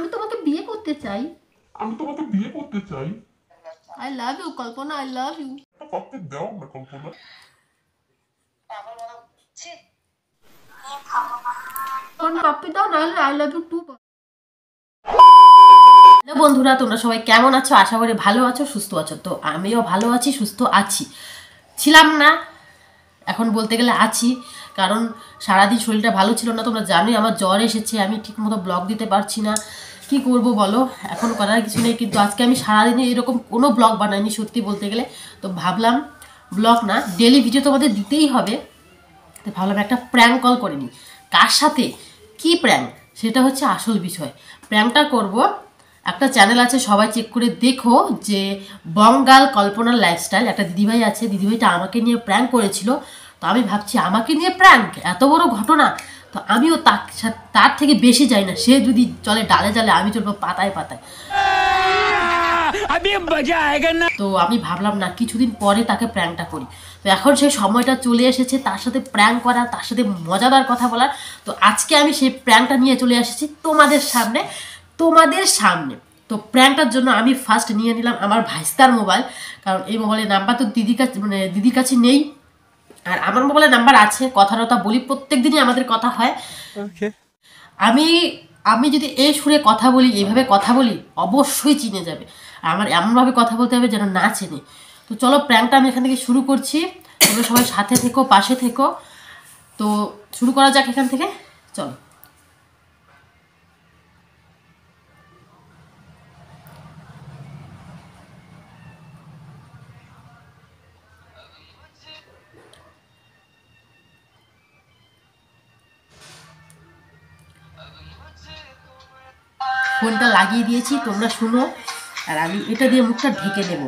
আমি তোমাকে বিয়ে করতে চাই। আমি তোমাকে বিয়ে করতে চাই। I love you Kalpana I love you puppy দাও না কল্পনা। কোন পাপ্পি দাও না I love you too hello বন্ধুরা তোমরা সবাই কেমন আছো? আশা করি ভালো আছো সুস্থ আছো। তো আমিও ভালো আছি সুস্থ আছি। ছিলাম না এখন বলতে গেলে আছি। কারণ সারাদিন শরীরটা ভালো ছিল না তোমরা জানোই আমার জ্বর এসেছে আমি ঠিকমতো ব্লগ দিতে পারছি না। কি করব বলো? এখন করার কিছু নেই, কিন্তু আজকে আমি সারাদিনে এরকম কোনো ব্লগ বানাইনি সত্যি বলতে গেলে। তো ভাবলাম ব্লগ না ডেলি ভিডিও তোমাদের দিতেই হবে। তো ভাবলাম একটা প্র্যাঙ্ক কল করে নিই। কার সাথে? কি প্র্যাঙ্ক সেটা হচ্ছে আসল বিষয়। প্র্যাঙ্কটা করব। একটা চ্যানেল আছে, সবাই চেক করে দেখো যে বঙ্গাল কল্পনার লাইফস্টাইল একটা দিদিভাই আছে, দিদিভাইটা আমাকে নিয়ে প্র্যাঙ্ক করেছিল। তো আমি ভাবছি, আমাকে নিয়ে প্র্যাঙ্ক এত বড় ঘটনা। তো আমিও তার থেকে বেশি যাই না। সে যদি চলে ডালে জালে আমি চলবো পাতায় পাতায়। তো আমি ভাবলাম না কিছুদিন পরে তাকে প্র্যাঙ্কটা করি। তো এখন সেই সময়টা চলে এসেছে তার সাথে প্র্যাঙ্ক করার তার সাথে মজাদার কথা বলার। তো আজকে আমি সেই প্র্যাংটা নিয়ে চলে এসেছি তোমাদের সামনে তোমাদের সামনে। তো প্র্যাঙ্কটার জন্য আমি ফার্স্ট নিয়ে নিলাম আমার ভাইস্তার মোবাইল কারণ এই মোবাইলের নাম্বার তো দিদির কাছে মানে দিদির কাছে নেই। আর আমার মোবাইলে নাম্বার আছে কথা টথা বলি প্রত্যেক দিনই আমাদের কথা হয়। আমি আমি যদি এই সুরে কথা বলি এইভাবে কথা বলি অবশ্যই চিনে যাবে। আর আমার এমনভাবে কথা বলতে হবে যেন না চেনে। তো চলো প্র্যাঙ্কটা আমি এখান থেকে শুরু করছি। তোমরা সবাই সাথে থেকো পাশে থেকো। তো শুরু করা যাক এখান থেকে। চলো। ফোনটা লাগিয়ে দিয়েছি তোমরা শুনো। আর আমি এটা দিয়ে মুখটা ঢেকে নেব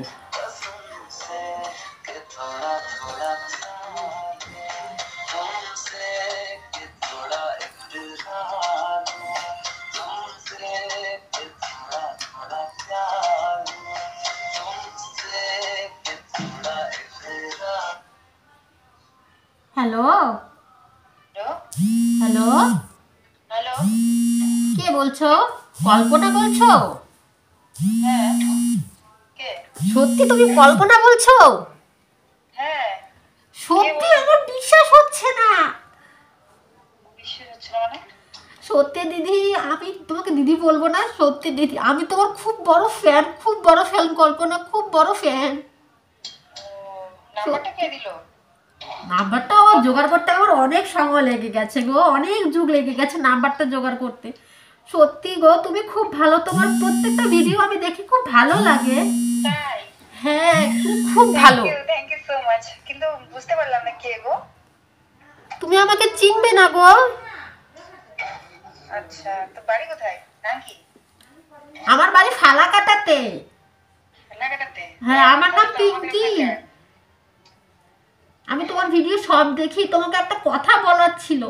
সত্যি তুমি কল্পনা বলছো? সত্যি আমার বিশ্বাস হচ্ছে না। মানে? সত্যি দিদি আমি তোমাকে দিদি বলব না সত্যি দিদি আমি তোমার খুব বড় ফ্যান খুব বড় ফ্যান কল্পনা খুব বড় ফ্যান নাম্বারটা আমার জোগাড় করতে আমার অনেক সময় লেগে গেছে গো অনেক যুগ লেগে গেছে নাম্বারটা জোগাড় করতে। সত্যি গো তুমি খুব ভালো। তোমার প্রত্যেকটা ভিডিও আমি দেখি খুব ভালো লাগে। হ্যাঁ খুব ভালো। থ্যাংক ইউ সো মাচ কিন্তু বুঝতে পারলাম না কে গো। তুমি আমাকে চিনবে না গো। আচ্ছা তো বাড়ি কোথায়? নাম কি? আমার বাড়ি ফালাকাটাতে। এলাকাটাতে হ্যাঁ, আমার নাম পিঙ্কি। আমি তোমার ভিডিও সব দেখি তোমাকে একটা কথা বলার ছিল।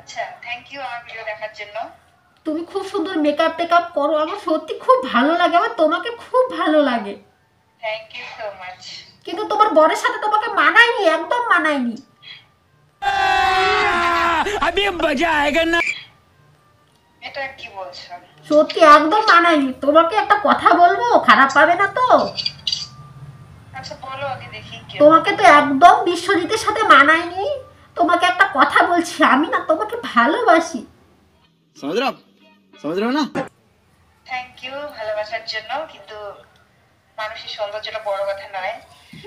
আচ্ছা থ্যাংক ইউ আমার ভিডিও দেখার জন্য। তুমি খুব সুন্দর মেকআপ টেকআপ করো আমার সত্যি খুব ভালো লাগে আমার তোমাকে খুব ভালো লাগে। থ্যাংক ইউ সো মাচ কিন্তু তোমার বরের সাথে তোমাকে মানায়নি একদম মানায়নি। আমি মজা আয়েগা না। সত্যি একদম মানায়নি। তোমাকে একটা কথা বলব খারাপ পাবে না তো? তোমাকে তো একদম বিশ্বজিতের সাথে মানায়নি। তোমাকে একটা কথা বলছি আমি না তোমাকে ভালোবাসি। সমাজরাম সমঝ না? থ্যাংক ইউ ভালোবাসার জন্য কিন্তু মানুষের সৌন্দর্যটা বড় কথা নয়।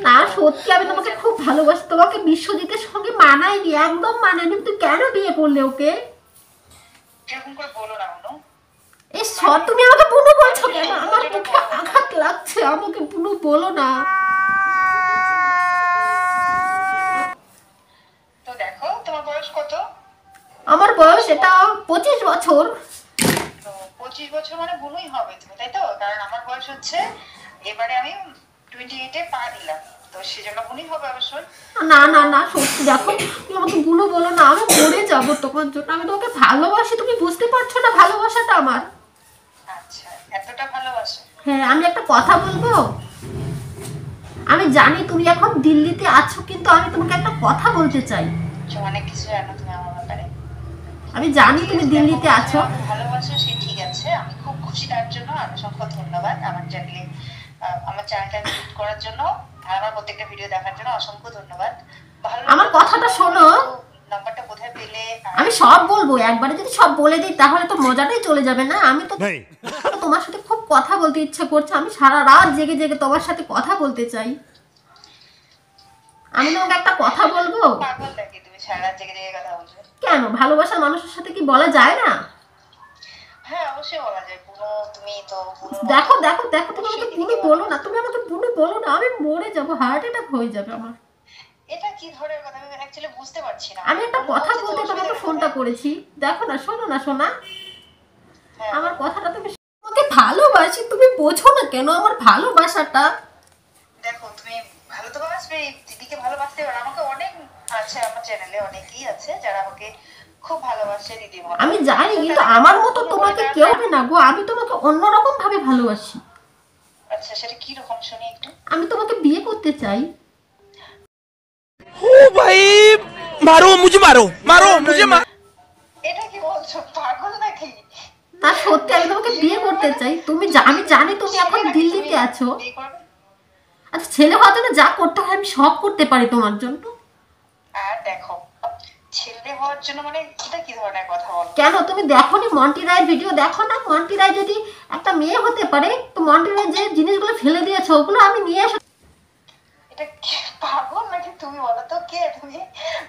না সত্যি আমি তোমাকে খুব ভালোবাসি। তোমাকে বিশ্বজিতের সঙ্গে মানায়নি একদম মানায়নি তুই কেন বিয়ে করলে ওকে? এরকম করে বলো না অনু। তুমি আমাকে বলছো কেন? আমার মুখে আঘাত লাগছে আমাকে পুনু বলো না। তো দেখো তোমার বয়স কত? আমার বয়স এটা পঁচিশ বছর। পঁচিশ বছর মানে বুনুই হবে তুমি তাই তো? কারণ আমার বয়স হচ্ছে এবারে আমি টোয়েন্টি এইটে পা দিলাম। তো সেজন্য বুনুই হবে অবশ্যই না না না সত্যি দেখো তুমি আমাকে বুনু বলো না আমি মরে যাব তোমার জন্য। আমি তোমাকে ভালোবাসি তুমি বুঝতে পারছ না ভালোবাসাটা আমার। আচ্ছা এতটা ভালোবাসো? হ্যাঁ আমি একটা কথা বলব? আমি জানি তুমি এখন দিল্লিতে আছো কিন্তু আমি তোমাকে একটা কথা বলতে চাই। অনেক কিছু জানো তুমি আমার ব্যাপারে। আমি জানি তুমি দিল্লিতে আছো। ভালোবাসো সে ঠিক আছে খুশি তার জন্য। আর অসংখ্য ধন্যবাদ আমার চ্যানেলে আমার চ্যানেলটা ভিজিট করার জন্য আর আমার প্রত্যেকটা ভিডিও দেখার জন্য অসংখ্য ধন্যবাদ। ভালো আমার কথাটা শোনো। নাম্বারটা কোথায় পেলে আমি সব বলব। একবারে যদি সব বলে দিই তাহলে তো মজাটাই চলে যাবে না। আমি তো তোমার সাথে খুব কথা বলতে ইচ্ছা করছে। আমি সারা রাত জেগে জেগে তোমার সাথে কথা বলতে চাই। আমি তোমাকে একটা কথা বলব? তুমি? সারা জেগে জেগে কথা বলছো। কেন? ভালোবাসার মানুষের সাথে কি বলা যায় না হ্যাঁ অবশ্যই বলা যায় পুরো তুমি তো পুরো দেখো দেখো দেখো তুমি আমাকে পুনে বলো। না তুমি আমাকে পুনে বলো না আমি মরে যাব হার্ট অ্যাটাক হয়ে যাবে আমার। এটা কি ধরনের কথা? আমি অ্যাকচুয়ালি বুঝতে পারছি না। আমি একটা কথা বলতে তোমাকে ফোনটা করেছি। দেখো না শোনো না শোনা হ্যাঁ। আমার কথাটা তুমি তোমাকে ভালোবাসি তুমি বোঝো না কেন আমার ভালোবাসাটা? দেখো তুমি ভালো তো বাসবে দিদিকে ভালোবাসতে পারো। আমাকে অনেক আছে আমার চ্যানেলে অনেকেই আছে যারা আমাকে আমি জানি কিন্তু আমার মতো তোমাকে কেউ হবে না গো আমি তোমাকে অন্যরকম ভাবে ভালোবাসি। আচ্ছা সেটা কি রকম শুনি একটু? আমি তোমাকে বিয়ে করতে চাই। ও ভাই মারো মুঝে মারো মারো মুঝে মারো এটা কি বলছো পাগল নাকি? না সত্যি আমি তোমাকে বিয়ে করতে চাই। তুমি আমি জানি তুমি এখন দিল্লিতে আছো। আচ্ছা ছেলে হওয়ার জন্য যা করতে হয় আমি সব করতে পারি তোমার জন্য। দেখো ছেলে হওয়ার জন্য মানে এটা কি ধরনের কথা বলো? কেন? তুমি দেখো নি মন্টি রায়ের ভিডিও দেখো না? মন্টি রায় যদি একটা মেয়ে হতে পারে তো মন্টি রায় যে জিনিসগুলো ফেলে দিয়েছে ওগুলো আমি নিয়ে এসে এটা পাগল নাকি তুমি বলো তো? কে তুমি?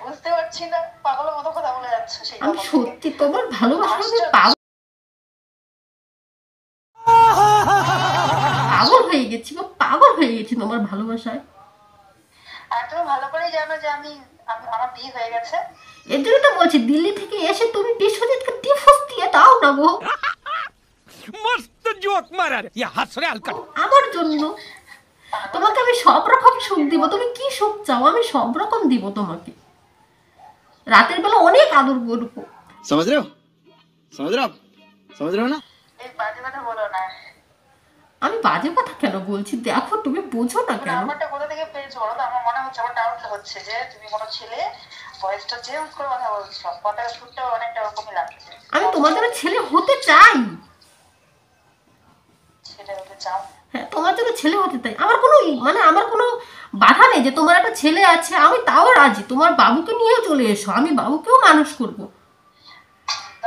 বুঝতে পারছি না। পাগলের মতো কথা বলে যাচ্ছ সেই আমি সত্যি তোমার ভালোবাসা আমি পাগল পাগল হয়ে গেছি পাগল হয়ে গেছি তোমার ভালোবাসায়। আর তুমি ভালো করেই জানো যে আমি আমার বিয়ে হয়ে গেছে। এর জন্য তো বলছি দিল্লি থেকে এসে তুমি বিশ্বজিৎকে ডিভোর্স দিয়ে দাও না গো। মস্ত জোক মারার। ইয়া হাসরে হালকা। আমার জন্য। তোমাকে আমি সব রকম সুখ দিব। তুমি কি সুখ চাও? আমি সব রকম দিব তোমাকে। রাতের বেলা অনেক আদর করব। সমঝ রে সমঝ রে সমঝ রে না? এই বাজে কথা বলো না। আমি বাজে কথা কেন বলছি? দেখো তুমি বোঝো না কেন। নাম্বারটা কোথা থেকে পেয়েছ বলো আমার মনে হচ্ছে আমার ডাউট হচ্ছে যে তুমি কোনো ছেলে ভয়েসটা চেঞ্জ করে কথা বলছো কথা সুরটা অনেকটা ওরকমই লাগছে। আমি তোমাদের ছেলে হতে চাই। ছেলে হতে চাও? হ্যাঁ তোমার জন্য ছেলে হতে চাই। আমার কোনো মানে আমার কোনো বাধা নেই যে তোমার একটা ছেলে আছে আমি তাও রাজি। তোমার বাবুকে নিয়েও চলে এসো আমি বাবুকেও মানুষ করব।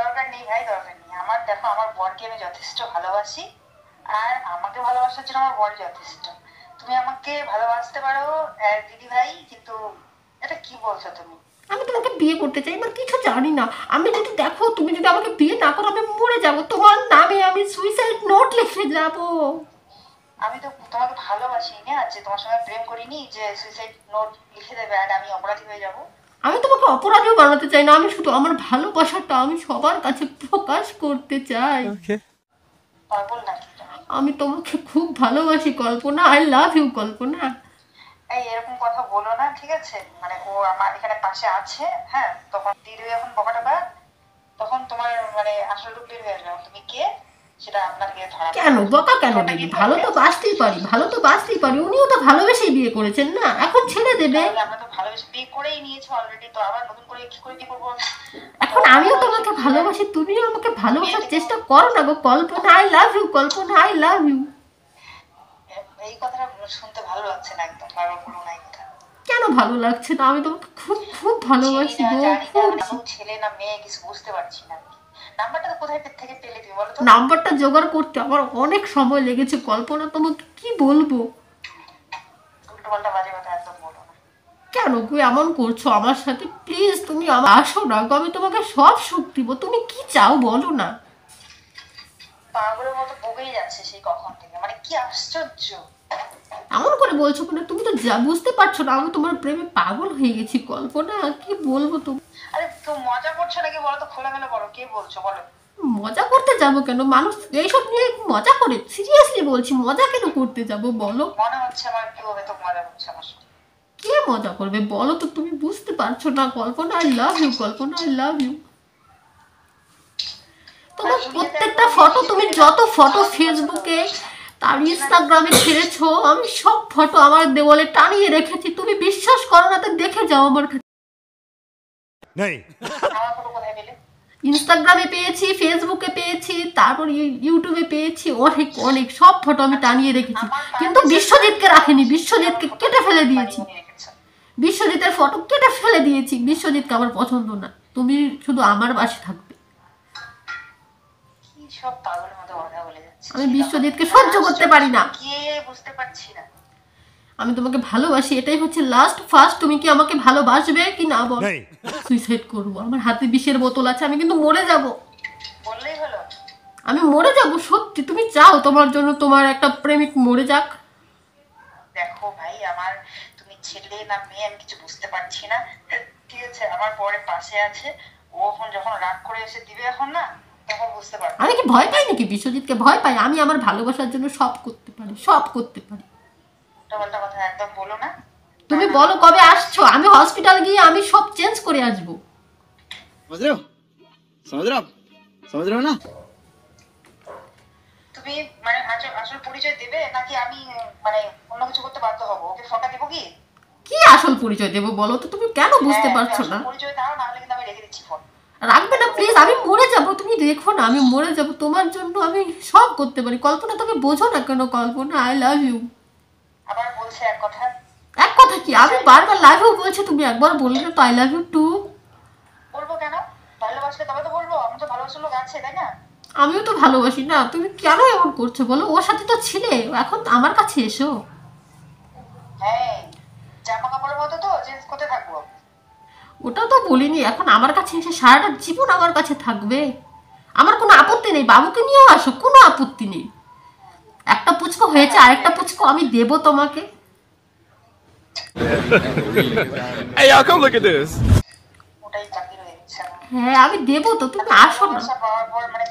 দরকার নেই ভাই দরকার নেই। আমার দেখো আমার বরকে আমি যথেষ্ট ভালোবাসি। আর আমাকে ভালোবাসার জন্য আমার বর যথেষ্ট তুমি আমাকে ভালোবাসতে পারো দিদি ভাই কিন্তু এটা কি বলছো তুমি? আমি তোমাকে বিয়ে করতে চাই এবার কিছু জানি না। আমি যদি দেখো তুমি যদি আমাকে বিয়ে না করো আমি মরে যাব। তোমার নামে আমি সুইসাইড নোট লিখে যাব। আমি তো তোমাকে ভালোবাসি না যে তোমার সঙ্গে প্রেম করিনি যে সুইসাইড নোট লিখে দেবে আর আমি অপরাধী হয়ে যাব। আমি তোমাকে অপরাধীও বানাতে চাই না আমি শুধু আমার ভালোবাসাটা আমি সবার কাছে প্রকাশ করতে চাই। পাগল নাকি? আমি তোমাকে খুব ভালোবাসি, কল্পনা আই লাভ ইউ কল্পনা। এই এরকম কথা বলো না, ঠিক আছে? মানে ও আমার এখানে পাশে আছে হ্যাঁ? তখন দিদি এখন বকাটা তখন তোমার মানে আসল রূপ বের হয়ে যাবে। তুমি কে? কেন? বকা কেন দেবে? ভালো তো বাঁচতেই পারি ভালো তো বাঁচতেই পারি। উনিও তো ভালোবেসেই বিয়ে করেছেন না? এখন ছেড়ে দেবে। এখন আমিও তোমাকে ভালোবাসি তুমিও আমাকে ভালোবাসার চেষ্টা করো না গো। Kalpana I love you Kalpana I love you এই কথাটা শুনতে ভালো লাগছে না একদম বারবার বলো না কথা কেন ভালো লাগছে না? আমি তোমাকে খুব খুব ভালোবাসি গো ছেলে না মেয়ে কিছু বুঝতে পারছি না। নাম্বারটা তুমি জোগাড় করতে আমার অনেক সময় লেগেছে কল্পনা তোমাকে কি বলব? কেন গো এমন করছ আমার সাথে? প্লিজ তুমি আমার আসো না আমি তোমাকে সব সুখ দিব তুমি কি চাও বলো না। পাগলের মতো বকেই যাচ্ছে সেই কখন থেকে মানে কি আশ্চর্য। এমন করে বলছো কেন তুমি তো যা বুঝতে পারছ না আমি তোমার প্রেমে পাগল হয়ে গেছি কল্পনা কি বলব তুমি আরে কেউ মজা করছ নাকি বলো তো খোলামেলা বলো কে বলছো বলো? মজা করতে যাব কেন? মানুষ এইসব নিয়ে মজা করে সিরিয়াসলি বলছি মজা কেন করতে যাব বলো? মনে হচ্ছে আমার কেউ হয়তো মজা করছে আমার কে মজা করবে বলো তো তুমি বুঝতে পারছ না Kalpana I love you Kalpana I love you তোমার প্রত্যেকটা ফটো তুমি যত ফটো ফেসবুকে তার ইনস্টাগ্রামে ছেড়েছো আমি সব ফটো আমার দেওয়ালে টানিয়ে রেখেছি। তুমি বিশ্বাস করো না তো দেখে যাও আমার কাছে। ইনস্টাগ্রামে পেয়েছি ফেসবুকে পেয়েছি তারপর ইউ- ইউটিউবে পেয়েছি অনেক অনেক সব ফটো আমি টানিয়ে রেখেছি। কিন্তু বিশ্বজিৎকে রাখিনি বিশ্বজিৎকে কেটে ফেলে দিয়েছি। বিশ্বজিতের ফটো কেটে ফেলে দিয়েছি বিশ্বজিৎকে আমার পছন্দ না। তুমি শুধু আমার পাশে থাকবে। সব পাগলের মতো কথা বলে আমি বিশ্বজিৎকে সহ্য করতে পারি না। বুঝতে পারছি না। আমি তোমাকে ভালোবাসি এটাই হচ্ছে লাস্ট ফার্স্ট তুমি কি আমাকে ভালোবাসবে কি না বল? সুইসাইড করব। আমার হাতে বিষের বোতল আছে আমি কিন্তু মরে যাব। বললেই হলো। আমি মরে যাব সত্যি তুমি চাও তোমার জন্য তোমার একটা প্রেমিক মরে যাক? দেখো ভাই আমার তুমি ছেলে না মেয়ে আমি কিছু বুঝতে পারছি না। ঠিক আছে আমার পরে পাশে আছে। ও এখন যখন রাগ করে এসে দিবে এখন না? আমি কি ভয় পাই নাকি? বিশ্বজিৎকে ভয় পাই। আমি আমার ভালোবাসার জন্য সব করতে পারি সব করতে পারি। তুমি বলো কবে আসছো? আমি হসপিটাল গিয়ে আমি সব চেঞ্জ করে আসব। না? মানে আসল পরিচয় দেবে নাকি আমি মানে অন্য কিছু করতে বাধ্য হব? ওকে ফটা কি? কি আসল পরিচয় দেবো বলো তো? তুমি কেন বুঝতে হ্যাঁ, পারছ না? পরিচয় দাও না হলে কিন্তু আমি রেখে দিচ্ছি ফোন রাখবে না প্লিজ আমি মরে যাব তুমি দেখো না আমি মরে যাব তোমার জন্য আমি সব করতে পারি। কল্পনা তুমি বোঝো না কেন কল্পনা আই লাভ ইউ আবার বলছে এক কথা। এক কথা কি? আমি বারবার লাভ ইউ বলছি তুমি একবার বললে না তো আই লাভ ইউ টু বলব কেন? ভালোবাসলে তবে তো বলব আমি তো ভালোবাসার লোক আছে তাই না? আমিও তো ভালোবাসি না তুমি কেন এমন করছ বলো? ওর সাথে তো ছিলে এখন আমার কাছে এসো। হ্যাঁ ওটা তো বলিনি এখন আমার কাছে এসে সারাটা জীবন আমার কাছে থাকবে। আমার কোনো আপত্তি নেই বাবুকে নিয়েও আসো কোনো আপত্তি নেই। একটা পুচকো হয়েছে আরেকটা পুচকো আমি দেবো তোমাকে। হয়ে আমি দেবো তো তুমি আসো না। মানে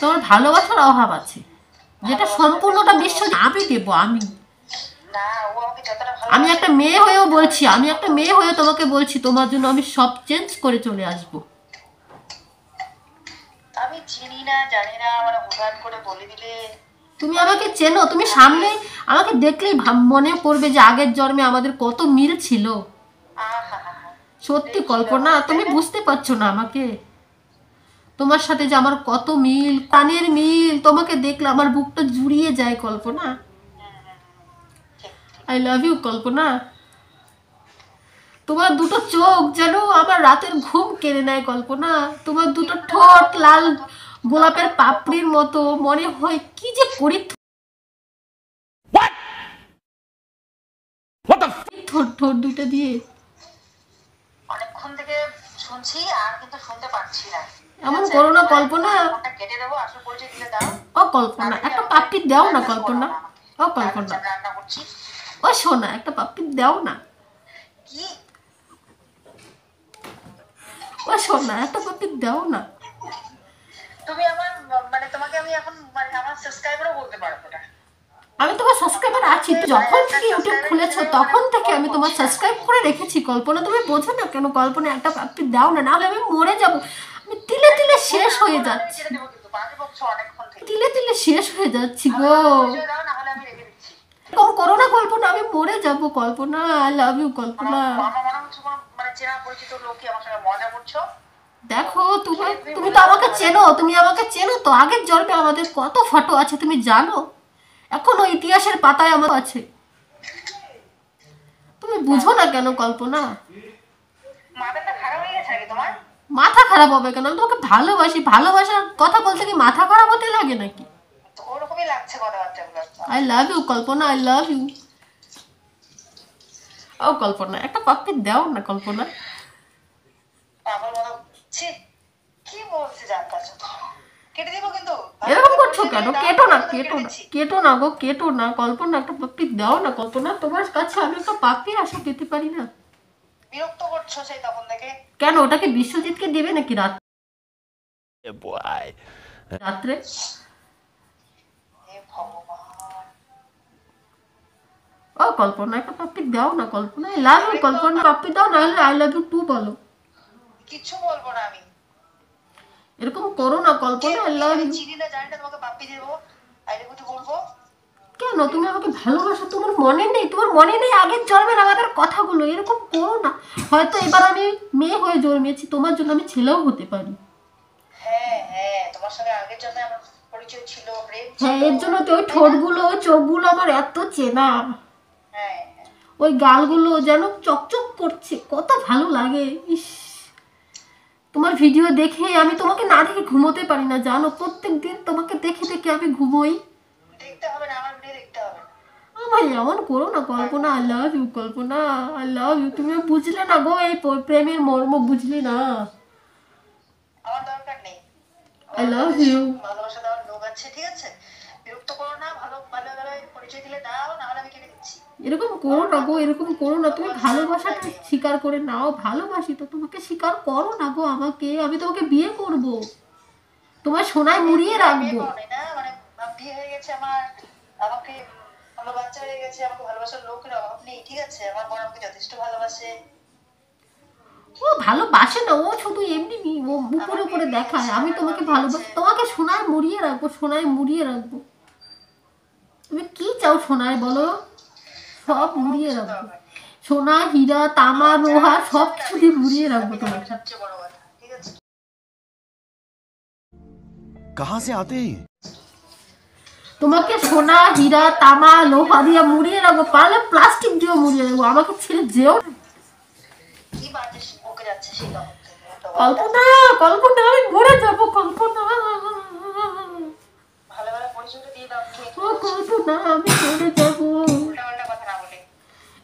তোমার ভালোবাসার অভাব আছে যেটা সম্পূর্ণটা বিশ্ব আমি দেবো আমি আমি একটা মেয়ে হয়েও বলছি আমি একটা মেয়ে হয়ে তোমাকে বলছি তোমার জন্য আমি সব চেঞ্জ করে চলে আসব। আমি চিনি না জানি না মানে হুটহাট করে বলে দিলে। তুমি আমাকে চেনো তুমি সামনে আমাকে দেখলেই মনে পড়বে যে আগের জন্মে আমাদের কত মিল ছিল। সত্যি কল্পনা তুমি বুঝতে পারছ না আমাকে। তোমার সাথে যে আমার কত মিল কানের মিল তোমাকে দেখলে আমার বুকটা জুড়িয়ে যায় কল্পনা। আই লাভ ইউ কল্পনা। তোমার দুটো চোখ যেন আমার রাতের ঘুম কেড়ে নেয় কল্পনা। তোমার দুটো ঠোঁট লাল গোলাপের পাপড়ির মতো মনে হয় কি যে করি What? The f- ঠোঁট ঠোঁট দুটো দিয়ে। অনেকক্ষণ থেকে শুনছি আর কিন্তু শুনতে পাচ্ছি না। এমন করো না কল্পনা। কেটে দেবো আসল পরিচয় দিলে দাও। ও কল্পনা একটা পাপ্পি দাও না কল্পনা। ও কল্পনা। রান্না করছি। ও শোনা একটা পাপ্পি দাও না। কি? ও শোনা একটা পাপ্পি দাও না। তুমি আমার মানে তোমাকে আমি এখন মানে আমার সাবস্ক্রাইবারও বলতে পারব না। আমি তোমার সাবস্ক্রাইবার আছি যখন থেকে ইউটিউব খুলেছো তখন থেকে আমি তোমার সাবস্ক্রাইব করে রেখেছি কল্পনা তুমি বোঝো না কেন কল্পনা একটা পাপ্পি দাও না নাহলে আমি মরে যাব। আমি তিলে তিলে শেষ হয়ে যাচ্ছি। তিলে তিলে শেষ হয়ে যাচ্ছি গো পরিচয় দাও না হলে আমি রেখে দিচ্ছি এরকম করো না কল্পনা আমি মরে যাব কল্পনা আই লাভ ইউ কল্পনা। আমার মনে হচ্ছে কোনো মানে চেনা পরিচিত লোকই আমার সঙ্গে মজা করছ। দেখো তুমি তুমি তো আমাকে চেনো তুমি আমাকে চেনো তো আগের জন্মে আমাদের কত ফটো আছে তুমি জানো? এখনও ইতিহাসের পাতায় আমার আছে। তুমি বুঝো না কেন কল্পনা? মাথাটা খারাপ হয়ে গেছে তোমার? মাথা খারাপ হবে কেন? আমি তোমাকে ভালোবাসি ভালোবাসার কথা বলতে কি মাথা খারাপ হতে লাগে নাকি? ওরকমই লাগছে কথাবার্তাগুলো। I love you Kalpana I love you ও কল্পনা একটা পাপ্পি দাও না কল্পনা। পাগল মতো ছি কি বলছে জানতে কেটে দিব কিন্তু। এরকম করছ কেন? কেটো না কেটে কেটো না কেটো না গো কেটো না। কল্পনা একটা পাপ্পি দাও না কল্পনা। তোমার কাছে আমি একটা পাপ্পি আশা পেতে পারি না। বিরক্ত করছ সেই তখন থেকে? কেন ওটাকে বিশ্বজিৎকে দেবে নাকি রাত রাত্রে? ও কল্পনা একটা পাপ্পি দাও না Kalpana I love you Kalpana puppy দাও না আই লাভ ইউ টু বলো। কিছু বলব না আমি। এরকম করো না কল্পনা আই লাভ ইউ চিনি না জানি না তোমাকে পাপ্পি দেবো। আইলে কিছু বলব। কেন? তুমি আমাকে ভালোবাসো তোমার মনে নেই তোমার মনে নেই আগের জন্মের আমাদের কথাগুলো এরকম করো না। হয়তো এবার আমি মেয়ে হয়ে জন্মেছি তোমার জন্য আমি ছেলেও হতে পারি। হ্যাঁ হ্যাঁ তোমার সঙ্গে আগের জন্য আমার পরিচয় ছিল প্রেম হ্যাঁ এর জন্য তো ওই ঠোঁটগুলো চোখগুলো আমার এত চেনা। হ্যাঁ হ্যাঁ। ওই গালগুলো যেন চকচক করছে কত ভালো লাগে ইস। তোমার ভিডিও দেখে আমি তোমাকে না দেখে ঘুমোতে পারি না জানো? প্রত্যেক দিন তোমাকে দেখে দেখে আমি ঘুমোই। দেখতে হবে না আমার দেখতে হবে। আমার এমন করো না Kalpana I love you Kalpana I love you তুমি বুঝলে না গো এই প্রেমের মর্ম বুঝলে না। আমার দরকার নেই। আই লাভ ইউ ভালোবাসা দেওয়ার লোক আছে ঠিক আছে? বিরক্ত করো না ভালো ভালো ভালো পরিচয় দিলে দাও না হলে আমি কেটে দিচ্ছি। এরকম করো না গো এরকম করো না তুমি ভালোবাসাটা স্বীকার করে নাও ভালোবাসি তো তোমাকে স্বীকার করো না গো আমাকে আমি তোমাকে বিয়ে করব। তোমার সোনায় মুড়িয়ে বিয়ে রাখব। না মানে বিয়ে হয়ে গেছে আমার আমাকে আমার বাচ্চা হয়ে গেছে আমাকে ভালোবাসার লোকের অভাব নেই ঠিক আছে? আমার বর আমাকে যথেষ্ট ভালোবাসে। ও ভালোবাসে না ও শুধু এমনি ও উপরে উপরে দেখায়। আমি তোমাকে ভালোবাসি। তোমাকে সোনায় মুড়িয়ে রাখব সোনায় মুড়িয়ে রাখব। তুমি কি চাও সোনায় বলো? সব মুড়িয়ে রাখব। সোনা হীরা তামা লোহা সব কিছু দিয়ে মুড়িয়ে রাখব তোমার কাহা সে আতে তোমাকে সোনা হীরা তামা লোহা দিয়ে মুড়িয়ে রাখব। পারলে প্লাস্টিক দিয়েও মুড়িয়ে রাখব। আমাকে ছেড়ে যেও কি বাতাস যাচ্ছে সেই কল্পনা কল্পনা আমি যাব কল্পনা। ভালো ভালো দিয়ে দাও ও আমি যাব।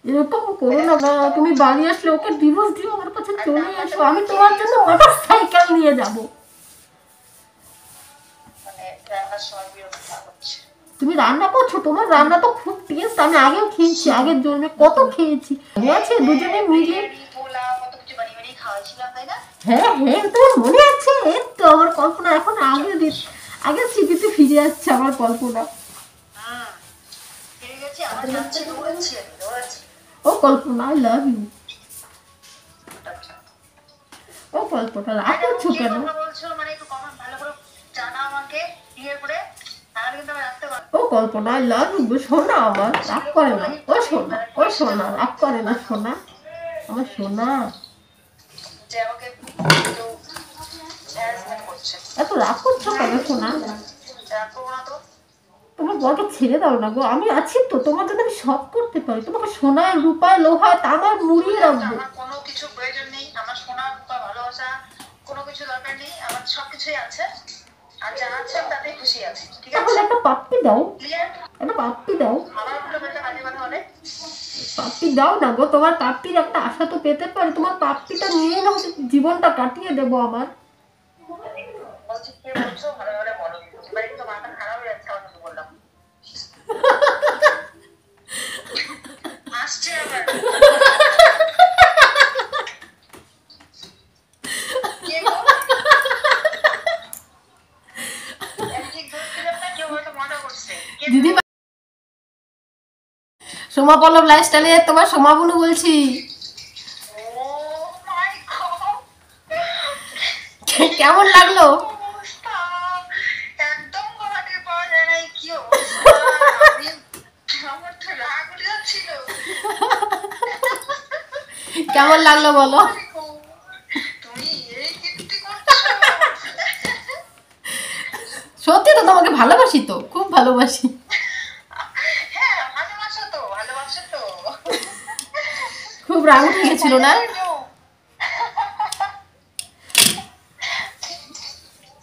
এরকম করো না না তুমি বাড়ি আসলে ওকে ডিভোর্স দিয়ে আমার কাছে চলে আসো আমি তোমার জন্য মোটর সাইকেল নিয়ে যাব। মানে তুমি রান্না করছ তোমার রান্না তো খুব টেস্ট আমি আগেও খেয়েছি আগের জন্মে কত খেয়েছি। আছে দুজনে মিলে হ্যাঁ হ্যাঁ মনে আছে তো আমার কল্পনা এখন আগে আগের স্মৃতিতে ফিরে যাচ্ছে আমার কল্পনা। ও কল্পনা আই লাভ ইউ ও কল্পনা রাগ করছ কেন? বলছো? মানে পারব। ও কল্পনা আই লাভ ইউ সোনা আমার রাগ করে না। ও সোনা ও সোনা রাগ করে না সোনা আমার সোনা যে আমাকে কেউ হ্যারাসমেন্ট করছে। এত রাগ করছ কেন সোনা? রাগ করব না তো। তোমার বরকে ছেড়ে দাও না গো আমি আছি তো তোমার জন্য আমি সব করতে পারি। তোমাকে সোনায় রূপায় লোহায় তামার মুড়িয়ে রাখব। আমার কোনো কিছু প্রয়োজন নেই আমার শোনা বা ভালোবাসা কোনো কিছু দরকার নেই আমার সবকিছুই আছে। আর যা আছে তাতেই খুশি আছি ঠিক আছে? তাহলে একটা পাপ্পি দাও। একটা পাপ্পি দাও। আমার উল্টো পাল্টা বাজে কথা হলে পাপ্পি দাও না গো তোমার পাপ্পির একটা আশা তো পেতে পারি তোমার পাপ্পিটা নিয়ে না জীবনটা কাটিয়ে দেবো আমার। দিদি সোমা পল্লব লাইফস্টাইলে তোমার সোমা বলছি! কেমন লাগল। কেমন লাগল বলো? সত্যি তো তোমাকে ভালোবাসি তো, খুব ভালোবাসি খুব রাগ উঠে গেছিল না?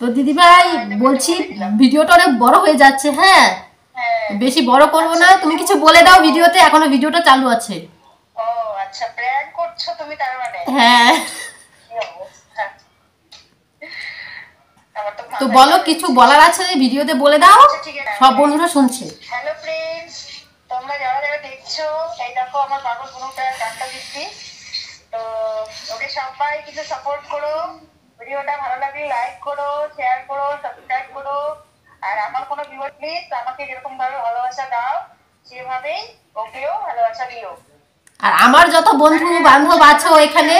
তো দিদি ভাই বলছি ভিডিওটা অনেক বড় হয়ে যাচ্ছে হ্যাঁ? বেশি বড় করব না তুমি কিছু বলে দাও ভিডিওতে এখনও ভিডিওটা চালু আছে। ও আচ্ছা প্র্যাঙ্ক করছ তুমি তার মানে? হ্যাঁ। তো বলো কিছু বলার আছে ভিডিওতে বলে দাও? আচ্ছা। সব বন্ধুরা শুনছে। হ্যালো ফ্রেন্ডস তোমরা যারা যারা দেখছ এই দেখো আমার পাগল গুনুটা গানটা দিচ্ছি। তো ওকে সবাই কিছু সাপোর্ট করো। ভিডিওটা ভালো লাগলে লাইক করো শেয়ার করো সাবস্ক্রাইব করো। আর আমার কোনো ভিউয়ার প্লিজ আমাকে যেরকম ভাবে ভালোবাসা দাও সেভাবেই ওকেও ভালোবাসা দিও। আর আমার যত বন্ধু বান্ধব আছো এখানে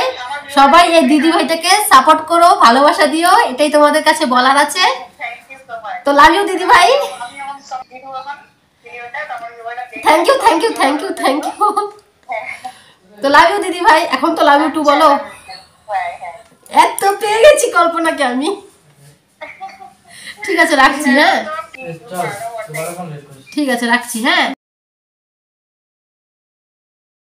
সবাই এই দিদি ভাইটাকে সাপোর্ট করো ভালোবাসা দিও এটাই তোমাদের কাছে বলার আছে। তো লাভ ইউ দিদি ভাই আমি আমার সব ভিডিও আমার ভিডিও ভিডিওটা তোমার ভিডিওটা দেখে thank you thank you thank you thank you তো লাভ ইউ দিদি ভাই। এখন তো লাভ ইউ টু বলো। এত পেয়ে গেছি কল্পনাকে আমি। ঠিক আছে রাখছি হ্যাঁ। ঠিক আছে রাখছি হ্যাঁ।